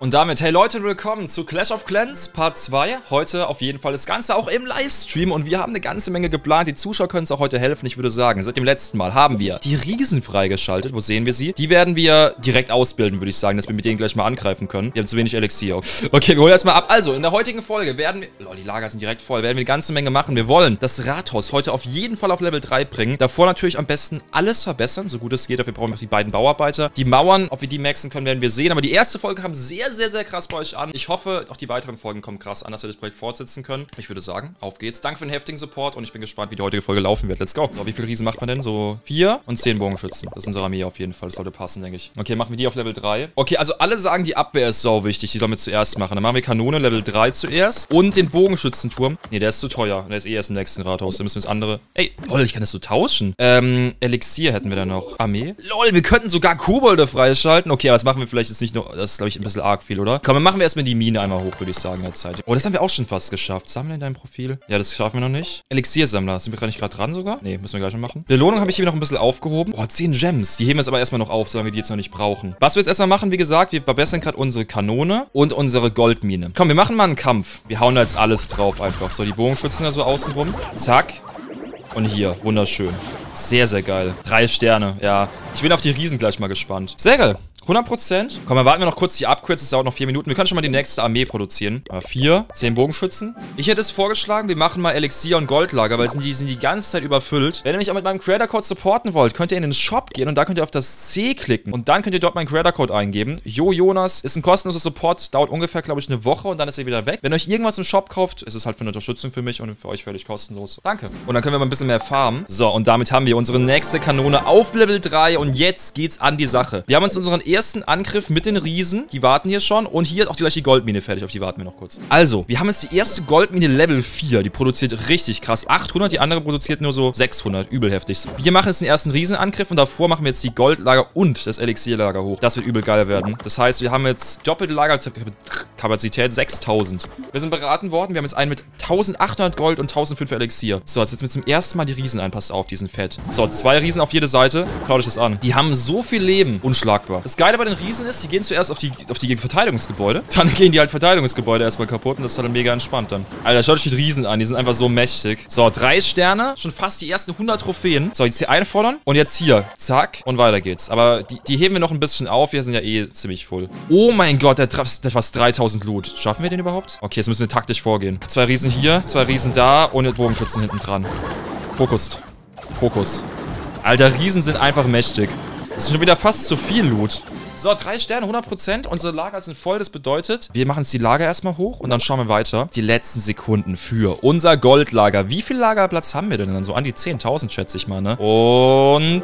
Und damit, hey Leute, willkommen zu Clash of Clans Part 2. Heute auf jeden Fall das Ganze auch im Livestream und wir haben eine ganze Menge geplant. Die Zuschauer können uns auch heute helfen. Ich würde sagen, seit dem letzten Mal haben wir die Riesen freigeschaltet. Wo sehen wir sie? Die werden wir direkt ausbilden, würde ich sagen, dass wir mit denen gleich mal angreifen können. Wir haben zu wenig Elixier. Okay, wir holen erstmal ab. Also, in der heutigen Folge werden wir... Lol, die Lager sind direkt voll. Werden wir eine ganze Menge machen. Wir wollen das Rathaus heute auf jeden Fall auf Level 3 bringen. Davor natürlich am besten alles verbessern, so gut es geht. Dafür brauchen wir die beiden Bauarbeiter. Die Mauern, ob wir die maxen können, werden wir sehen. Aber die erste Folge kam sehr, sehr, sehr krass bei euch an. Ich hoffe, auch die weiteren Folgen kommen krass an, dass wir das Projekt fortsetzen können. Ich würde sagen, auf geht's. Danke für den heftigen Support und ich bin gespannt, wie die heutige Folge laufen wird. Let's go. So, wie viele Riesen macht man denn? So vier und zehn Bogenschützen. Das ist unsere Armee auf jeden Fall. Das sollte passen, denke ich. Okay, machen wir die auf Level 3. Okay, also alle sagen, die Abwehr ist sau wichtig. Die sollen wir zuerst machen. Dann machen wir Kanone Level 3 zuerst und den Bogenschützenturm. Nee, der ist zu teuer. Der ist eh erst im nächsten Rathaus. Da müssen wir das andere... Ey, lol, ich kann das so tauschen. Ähm, Elixier hätten wir da noch. Armee? Lol, wir könnten sogar Kobolde freischalten. Okay, aber das machen wir vielleicht jetzt nicht nur... Das ist, glaube ich, ein bisschen arg viel, oder? Komm, dann machen wir erstmal die Mine einmal hoch, würde ich sagen, als Zeit. Oh, das haben wir auch schon fast geschafft. Sammeln in deinem Profil. Ja, das schaffen wir noch nicht. Elixiersammler. Sind wir gerade nicht gerade dran sogar? Nee, müssen wir gleich noch machen. Belohnung habe ich hier noch ein bisschen aufgehoben. Oh, 10 Gems. Die heben wir jetzt aber erstmal noch auf, solange wir die jetzt noch nicht brauchen. Was wir jetzt erstmal machen, wie gesagt, wir verbessern gerade unsere Kanone und unsere Goldmine. Komm, wir machen mal einen Kampf. Wir hauen da jetzt alles drauf einfach. So, die Bogenschützen da so außenrum. Zack. Und hier, wunderschön. Sehr, sehr geil. Drei Sterne, ja. Ich bin auf die Riesen gleich mal gespannt. Sehr geil. 100%. Komm, dann warten wir noch kurz die Upgrades. Es dauert noch vier Minuten. Wir können schon mal die nächste Armee produzieren. Aber vier, zehn Bogenschützen. Ich hätte es vorgeschlagen, wir machen mal Elixier und Goldlager, weil sind die sind die ganze Zeit überfüllt. Wenn ihr mich auch mit meinem Creator-Code supporten wollt, könnt ihr in den Shop gehen und da könnt ihr auf das C klicken. Und dann könnt ihr dort meinen Creator-Code eingeben. Jo Jonas ist ein kostenloser Support. Dauert ungefähr, glaube ich, eine Woche und dann ist er wieder weg. Wenn euch irgendwas im Shop kauft, ist es halt für eine Unterstützung für mich und für euch völlig kostenlos. Danke. Und dann können wir mal ein bisschen mehr farmen. So, und damit haben wir unsere nächste Kanone auf Level 3 und jetzt geht's an die Sache. Wir haben uns unseren ersten Angriff mit den Riesen. Die warten hier schon. Und hier ist auch gleich die Goldmine fertig. Auf die warten wir noch kurz. Also, wir haben jetzt die erste Goldmine Level 4. Die produziert richtig krass. 800, die andere produziert nur so 600. Übel heftig. Wir machen jetzt den ersten Riesenangriff und davor machen wir jetzt die Goldlager und das Elixierlager hoch. Das wird übel geil werden. Das heißt, wir haben jetzt doppelte Lagerkapazität 6000. Wir sind beraten worden. Wir haben jetzt einen mit 1800 Gold und 1500 Elixier. So, jetzt setzen wir zum ersten Mal die Riesen ein. Passt auf, die sind fett. So, zwei Riesen auf jede Seite. Schaut euch das an. Die haben so viel Leben. Unschlagbar. Das Geile bei den Riesen ist, die gehen zuerst auf die, auf die Verteidigungsgebäude. Dann gehen die halt Verteidigungsgebäude erstmal kaputt und das ist halt mega entspannt dann. Alter, schaut euch die Riesen an. Die sind einfach so mächtig. So, drei Sterne. Schon fast die ersten 100 Trophäen. So, jetzt hier einfordern. Und jetzt hier. Zack. Und weiter geht's. Aber die, die heben wir noch ein bisschen auf. Wir sind ja eh ziemlich voll. Oh mein Gott, der trifft fast 3000 Loot. Schaffen wir den überhaupt? Okay, jetzt müssen wir taktisch vorgehen. Zwei Riesen hier, zwei Riesen da und Bogenschützen hinten dran. Fokus. Fokus. Alter, Riesen sind einfach mächtig. Das ist schon wieder fast zu viel Loot. So, drei Sterne, 100%. Unsere Lager sind voll. Das bedeutet, wir machen jetzt die Lager erstmal hoch und dann schauen wir weiter. Die letzten Sekunden für unser Goldlager. Wie viel Lagerplatz haben wir denn dann? So an die 10.000, schätze ich mal, ne? Und...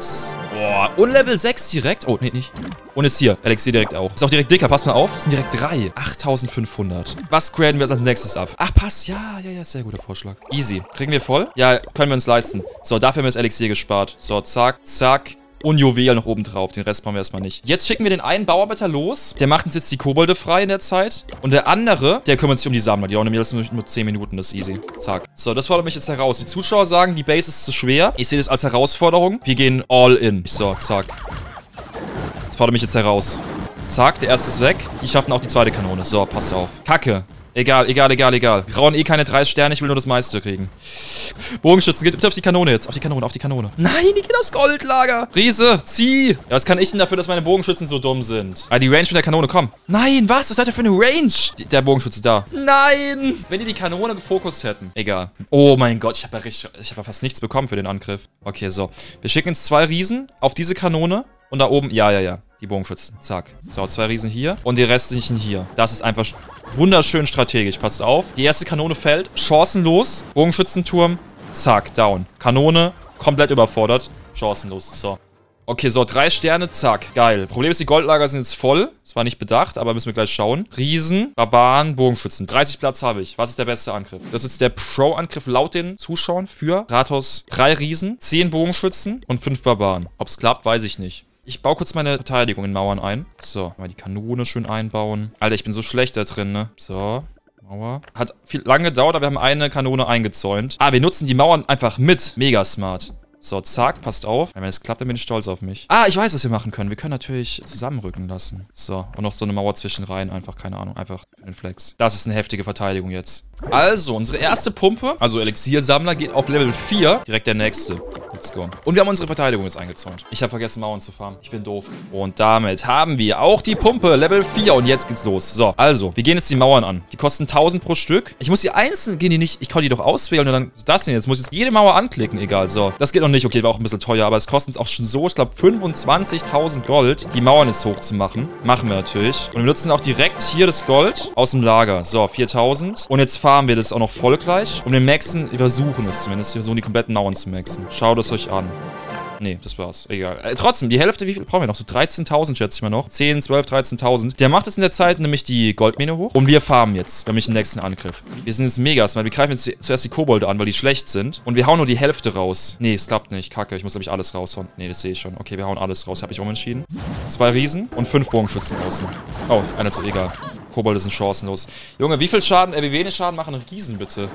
Boah, und Level 6 direkt. Oh, nee, nicht. Und jetzt hier, Elixier direkt auch. Ist auch direkt dicker, pass mal auf. Es sind direkt drei. 8500. Was graden wir als nächstes ab? Ach, passt. Ja, ja, ja, sehr guter Vorschlag. Easy. Kriegen wir voll? Ja, können wir uns leisten. So, dafür haben wir das Elixier gespart. So, zack, zack und Juwel noch oben drauf. Den Rest brauchen wir erstmal nicht. Jetzt schicken wir den einen Bauarbeiter los. Der macht uns jetzt die Kobolde frei in der Zeit. Und der andere, der kümmert sich um die Sammler. Die dauern mir das nur, nur 10 Minuten. Das ist easy. Zack. So, das fordert mich jetzt heraus. Die Zuschauer sagen, die Base ist zu schwer. Ich sehe das als Herausforderung. Wir gehen all in. So, zack. Das fordert mich jetzt heraus. Zack, der erste ist weg. Die schaffen auch die zweite Kanone. So, passt auf. Kacke. Egal, egal, egal, egal. Wir brauchen eh keine drei Sterne, ich will nur das meiste kriegen. Bogenschützen, geht bitte auf die Kanone jetzt. Auf die Kanone, auf die Kanone. Nein, die gehen aufs Goldlager. Riese, zieh. Ja, was kann ich denn dafür, dass meine Bogenschützen so dumm sind? Ah, die Range mit der Kanone, komm. Nein, was? Was hat der für eine Range? Die, der Bogenschütze da. Nein. Wenn die die Kanone gefokust hätten. Egal. Oh mein Gott, ich habe ja, richtig, ich hab ja fast nichts bekommen für den Angriff. Okay, so. Wir schicken jetzt zwei Riesen auf diese Kanone. Und da oben, ja, ja, ja. Die Bogenschützen. Zack. So, zwei Riesen hier. Und die restlichen hier. Das ist einfach wunderschön strategisch. Passt auf. Die erste Kanone fällt. Chancenlos. Bogenschützenturm. Zack, down. Kanone, komplett überfordert. Chancenlos. So. Okay, so, drei Sterne, zack, geil. Problem ist, die Goldlager sind jetzt voll. Das war nicht bedacht, aber müssen wir gleich schauen. Riesen, Barbaren, Bogenschützen. 30 Platz habe ich. Was ist der beste Angriff? Das ist jetzt der Pro-Angriff laut den Zuschauern für Rathaus. Drei Riesen, zehn Bogenschützen und fünf Barbaren. Ob es klappt, weiß ich nicht. Ich baue kurz meine Verteidigung in Mauern ein. So, mal die Kanone schön einbauen. Alter, ich bin so schlecht da drin, ne? So, Mauer. Hat viel lange gedauert, aber wir haben eine Kanone eingezäunt. Ah, wir nutzen die Mauern einfach mit. Mega smart. So, zack, passt auf. Wenn es klappt, dann bin ich stolz auf mich. Ah, ich weiß, was wir machen können. Wir können natürlich zusammenrücken lassen. So, und noch so eine Mauer zwischen rein. Einfach, keine Ahnung, einfach für den Flex. Das ist eine heftige Verteidigung jetzt. Also, unsere erste Pumpe, also Elixiersammler, geht auf Level 4. Direkt der nächste. Let's go. Und wir haben unsere Verteidigung jetzt eingezäunt. Ich habe vergessen, Mauern zu farmen. Ich bin doof. Und damit haben wir auch die Pumpe, Level 4. Und jetzt geht's los. So, also, wir gehen jetzt die Mauern an. Die kosten 1000 pro Stück. Ich muss die einzeln, gehen die nicht, ich kann die doch auswählen und dann, das denn jetzt, muss ich jetzt jede Mauer anklicken, egal. So, das geht noch nicht. Okay, war auch ein bisschen teuer, aber es kostet auch schon so, ich glaube, 25.000 Gold, die Mauern jetzt hochzumachen. Machen wir natürlich. Und wir nutzen auch direkt hier das Gold aus dem Lager. So, 4.000. Und jetzt farmen wir das auch noch voll gleich. Und wir maxen, wir versuchen es zumindest, wir versuchen die kompletten Mauern zu maxen. Schaut euch an. Nee, das war's. Egal. Äh, trotzdem, die Hälfte, wie viel brauchen wir noch? So 13.000 schätze ich mal noch. 10, 12, 13.000. Der macht jetzt in der Zeit nämlich die Goldmine hoch. Und wir farmen jetzt, nämlich den nächsten Angriff. Wir sind jetzt Megas, weil wir greifen jetzt zuerst die Kobolde an, weil die schlecht sind. Und wir hauen nur die Hälfte raus. Nee, es klappt nicht. Kacke, ich muss nämlich alles raushauen. Nee, das sehe ich schon. Okay, wir hauen alles raus. Habe ich umentschieden. Zwei Riesen und fünf Bogenschützen außen. Oh, einer zu egal. Kobolde sind chancenlos. Junge, wie viel Schaden, äh, wie wenig Schaden machen Riesen bitte?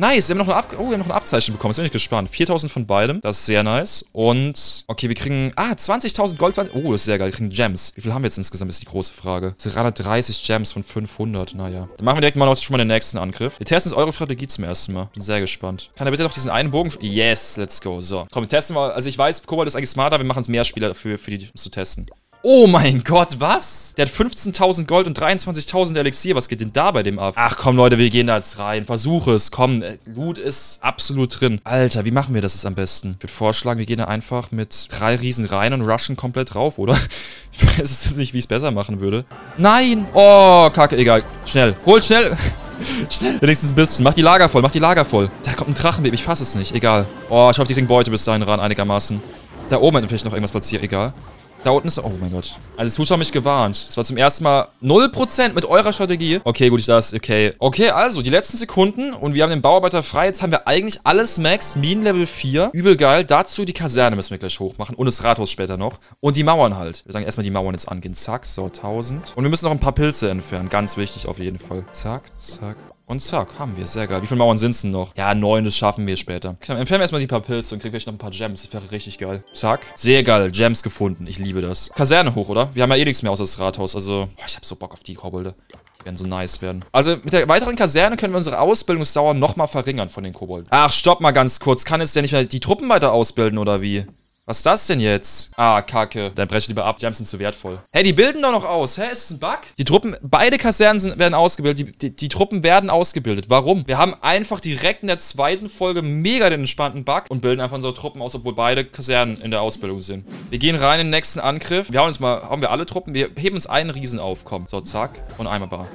Nice, wir haben noch, eine Ab oh, wir haben noch ein Abzeichen bekommen. Jetzt bin ich gespannt. 4000 von beidem. Das ist sehr nice. Und, okay, wir kriegen, ah, 20.000 Gold. Oh, das ist sehr geil. Wir kriegen Gems. Wie viel haben wir jetzt insgesamt, ist die große Frage. 330 Gems von 500. Naja. Dann machen wir direkt mal noch schon mal den nächsten Angriff. Wir testen jetzt eure Strategie zum ersten Mal. Bin sehr gespannt. Kann er bitte noch diesen einen Bogen... Yes, let's go. So. Komm, wir testen mal. Also ich weiß, Kobold ist eigentlich smarter. Wir machen es mehr Spieler dafür, für die zu testen. Oh mein Gott, was? Der hat 15.000 Gold und 23.000 Elixier. Was geht denn da bei dem ab? Ach komm, Leute, wir gehen da jetzt rein. Versuche es. Komm, äh, Loot ist absolut drin. Alter, wie machen wir das jetzt am besten? Ich würde vorschlagen, wir gehen da einfach mit drei Riesen rein und rushen komplett drauf, oder? Ich weiß jetzt nicht, wie ich es besser machen würde. Nein! Oh, kacke, egal. Schnell. Holt schnell. Schnell. Wenigstens ein bisschen. Mach die Lager voll, mach die Lager voll. Da kommt ein Drachenbaby, ich fasse es nicht. Egal. Oh, ich hoffe, die kriegen Beute bis dahin ran, einigermaßen. Da oben hätte vielleicht noch irgendwas platziert, egal. Da unten ist... Oh mein Gott. Also Zuschauer haben mich gewarnt. Das war zum ersten Mal 0% mit eurer Strategie. Okay, gut, ich das. Okay. Okay, also die letzten Sekunden und wir haben den Bauarbeiter frei. Jetzt haben wir eigentlich alles Max. Minen Level 4. Übel geil. Dazu die Kaserne müssen wir gleich hochmachen. Und das Rathaus später noch. Und die Mauern halt. Wir sagen erstmal die Mauern jetzt angehen. Zack, so 1000. Und wir müssen noch ein paar Pilze entfernen. Ganz wichtig auf jeden Fall. Zack, zack. Und zack, haben wir. Sehr geil. Wie viele Mauern sind es denn noch? Ja, neun, das schaffen wir später. Dann entfernen wir erstmal die paar Pilze und kriegen vielleicht noch ein paar Gems. Das wäre richtig geil. Zack. Sehr geil. Gems gefunden. Ich liebe das. Kaserne hoch, oder? Wir haben ja eh nichts mehr außer das Rathaus. Also, boah, ich habe so Bock auf die Kobolde. Die werden so nice werden. Also, mit der weiteren Kaserne können wir unsere Ausbildungsdauer nochmal verringern von den Kobolden. Ach, stopp mal ganz kurz. Kann jetzt der nicht mehr die Truppen weiter ausbilden, oder wie? Was ist das denn jetzt? Ah, kacke. Dann brech lieber ab. Die sind zu wertvoll. Hey, die bilden doch noch aus. Hä, ist das ein Bug? Die Truppen, beide Kasernen sind, werden ausgebildet. Die, die, die, Truppen werden ausgebildet. Warum? Wir haben einfach direkt in der zweiten Folge mega den entspannten Bug und bilden einfach unsere Truppen aus, obwohl beide Kasernen in der Ausbildung sind. Wir gehen rein in den nächsten Angriff. Wir haben uns mal, haben wir alle Truppen? Wir heben uns einen Riesen auf. Komm. So, zack. Und einmal bar.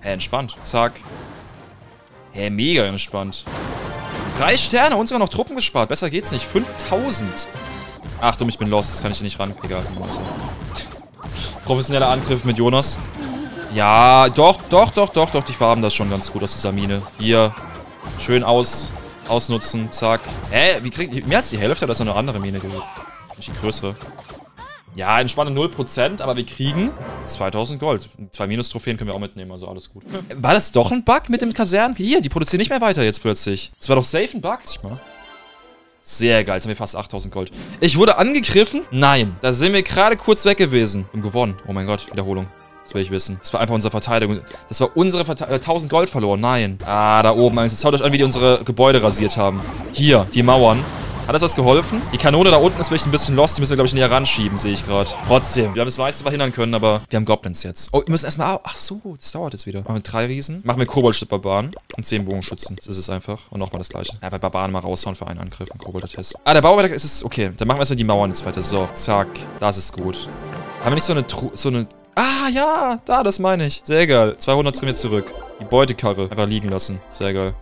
Hä, entspannt. Zack. Hä, mega entspannt. Drei Sterne und sogar noch Truppen gespart. Besser geht's nicht. 5000. Achtung, ich bin lost. Das kann ich hier nicht ran. Egal. Professioneller Angriff mit Jonas. Ja, doch, doch, doch, doch, doch. Die farben das schon ganz gut aus dieser Mine. Hier. Schön aus, ausnutzen. Zack. Hä? Wie kriegt... Mehr als die Hälfte? Oder ist eine andere Mine gewesen? Nicht die größere. Ja, entspannte 0%, aber wir kriegen 2000 Gold. Zwei Minus-Trophäen können wir auch mitnehmen, also alles gut. War das doch ein Bug mit dem Kasernen? Hier, die produzieren nicht mehr weiter jetzt plötzlich. Das war doch safe ein Bug. Mal. Sehr geil, jetzt haben wir fast 8000 Gold. Ich wurde angegriffen? Nein. Da sind wir gerade kurz weg gewesen. Und gewonnen. Oh mein Gott, Wiederholung. Das will ich wissen. Das war einfach unsere Verteidigung. Das war unsere Verteidigung. Äh, 1000 Gold verloren. Nein. Ah, da oben. Jetzt schaut euch an, wie die unsere Gebäude rasiert haben. Hier, die Mauern. Hat das was geholfen? Die Kanone da unten ist vielleicht ein bisschen lost. Die müssen wir, glaube ich, näher ranschieben, sehe ich gerade. Trotzdem. Wir haben das meiste verhindern können, aber wir haben Goblins jetzt. Oh, wir müssen erstmal... Ach so, das dauert jetzt wieder. Machen wir drei Riesen. Machen wir Koboldschritt-Barbaren und zehn Bogenschützen. Das ist es einfach. Und nochmal das gleiche. Einfach Barbaren mal raushauen für einen Angriff. Ein Kobolder-Test. Ah, der Bauarbeiter ist es... Okay, dann machen wir erstmal die Mauern jetzt weiter. So, zack. Das ist gut. Haben wir nicht so eine... Tru so eine... Ah, ja, da, das meine ich. Sehr geil. 200 sind wir zurück. Die Beutekarre einfach liegen lassen. Sehr geil.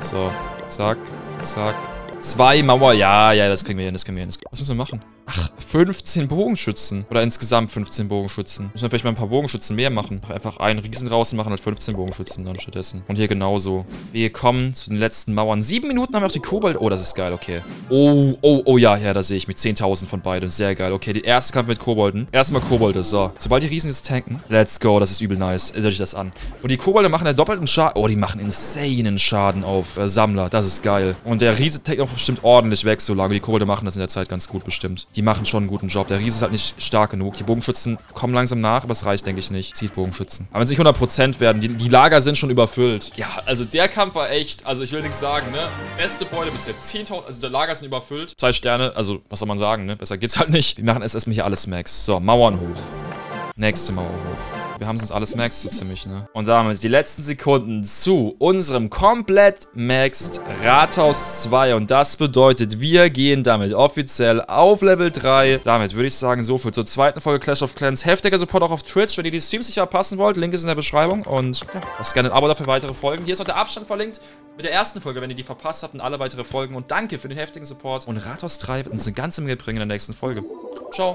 So, zack, zack, Zwei Mauer. Ja, ja, das kriegen wir hin, das kriegen wir hin. Was müssen wir machen? Ach, 15 Bogenschützen. Oder insgesamt 15 Bogenschützen. Müssen wir vielleicht mal ein paar Bogenschützen mehr machen. Einfach einen Riesen draußen machen und 15 Bogenschützen dann stattdessen. Und hier genauso. Wir kommen zu den letzten Mauern. Sieben Minuten haben wir auf die Kobold. Oh, das ist geil, okay. Oh, oh, oh ja, ja, da sehe ich mit 10.000 von beiden. Sehr geil. Okay, der erste Kampf mit Kobolden. Erstmal Kobolde, so. Sobald die Riesen jetzt tanken. Let's go, das ist übel nice. Seht euch das an. Und die Kobolde machen ja doppelten Schaden. Oh, die machen insanen Schaden auf äh, Sammler. Das ist geil. Und der Riese tankt auch bestimmt ordentlich weg, solange die Kobolde machen das in der Zeit ganz gut bestimmt. Die machen schon einen guten Job. Der Riese ist halt nicht stark genug. Die Bogenschützen kommen langsam nach, aber es reicht, denke ich, nicht. Zieht Bogenschützen. Aber wenn es nicht 100% werden, die, die Lager sind schon überfüllt. Ja, also der Kampf war echt, also ich will nichts sagen, ne? Beste Beute bis jetzt. 10.000, also der Lager sind überfüllt. Zwei Sterne, also was soll man sagen, ne? Besser geht's halt nicht. Wir machen erstmal hier alles Max. So, Mauern hoch. Nächste Mauer hoch. Wir haben sonst alles Max so ziemlich, ne? Und damit die letzten Sekunden zu unserem komplett maxed Rathaus 2. Und das bedeutet, wir gehen damit offiziell auf Level 3. Damit würde ich sagen, so viel zur zweiten Folge Clash of Clans. Heftiger Support auch auf Twitch, wenn ihr die Streams nicht verpassen wollt. Link ist in der Beschreibung. Und ja, lasst gerne ein Abo dafür weitere Folgen. Hier ist auch der Abstand verlinkt mit der ersten Folge, wenn ihr die verpasst habt und alle weitere Folgen. Und danke für den heftigen Support. Und Rathaus 3 wird uns eine ganze Menge bringen in der nächsten Folge. Ciao.